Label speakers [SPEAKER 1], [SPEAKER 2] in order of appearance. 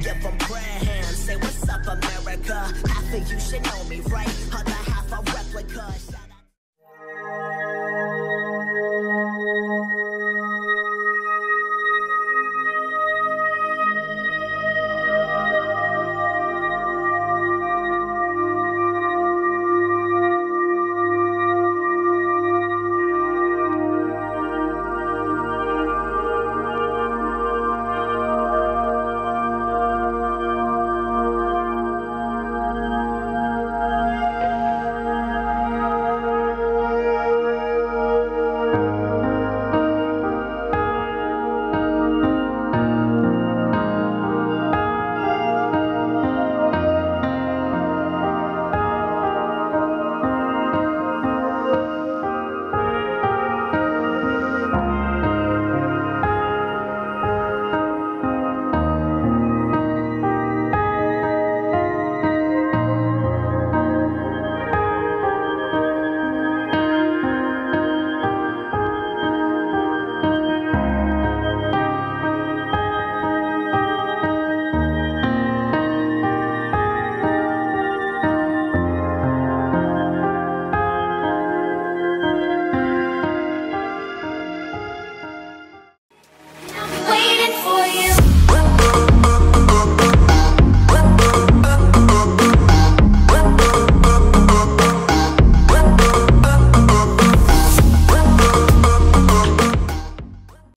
[SPEAKER 1] give them prayer hands. Say, what's up, America? Half of you should know me, right? Other half a replica.